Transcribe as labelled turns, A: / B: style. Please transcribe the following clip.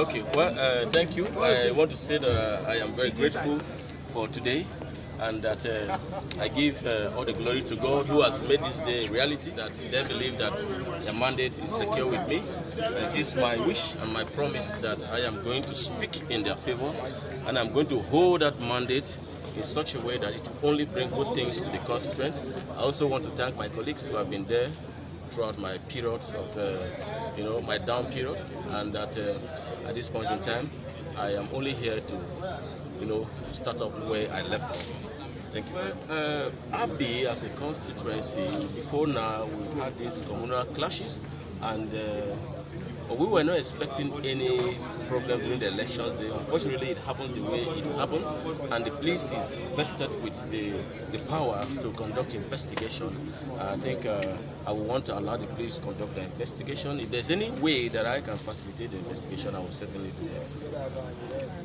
A: Okay, well, uh, thank you. I want to say that I am very grateful for today and that uh, I give uh, all the glory to God who has made this day a reality, that they believe that the mandate is secure with me. It is my wish and my promise that I am going to speak in their favor and I'm going to hold that mandate in such a way that it will only bring good things to the constituent. I also want to thank my colleagues who have been there throughout my period of, uh, you know, my down period, and that uh, at this point in time, I am only here to, you know, start up where I left off. Thank you. Uh, Abbey as a constituency, before now, we've had these communal clashes, and uh, we were not expecting any problem during the elections. Unfortunately, it happens the way it happened, and the police is vested with the, the power to conduct investigation. I think uh, I want to allow the police to conduct the investigation. If there's any way that I can facilitate the investigation, I will certainly do that.